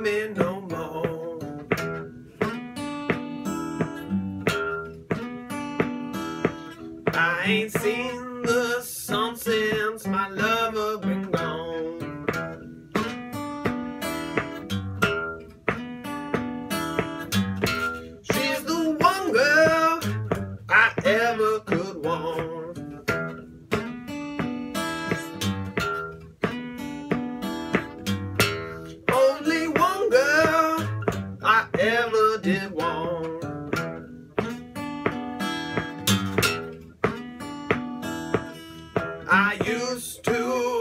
love me no more. I ain't seen the sun since my lover did want. I used to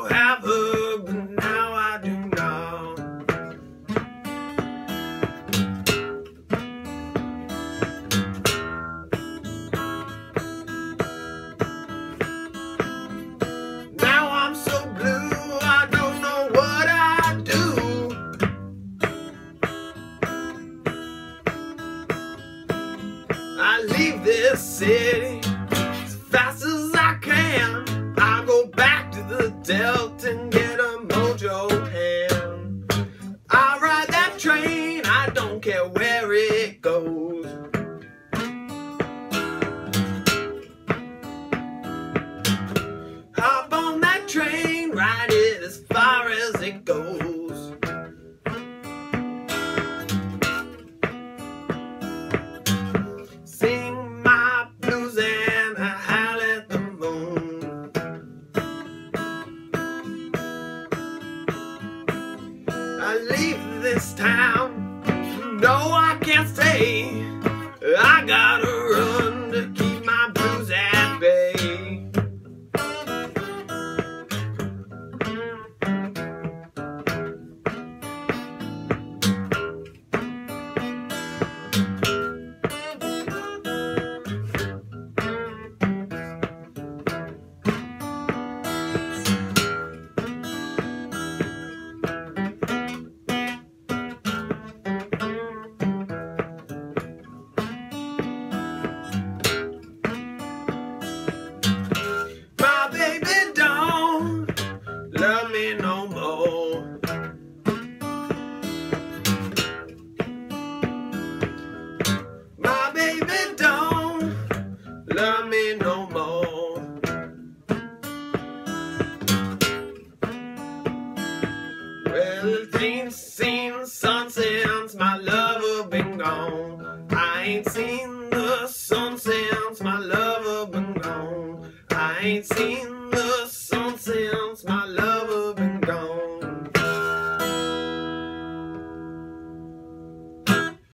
leave this city as fast as I can. I'll go back to the Delta and get a mojo hand. I'll ride that train, I don't care where it goes. Hop on that train, ride it as far I leave this town, no, I can't stay. I gotta I me no more. Well, ain't seen sun since my lover been gone. I ain't seen the sun since my lover been gone. I ain't seen the sun since my lover.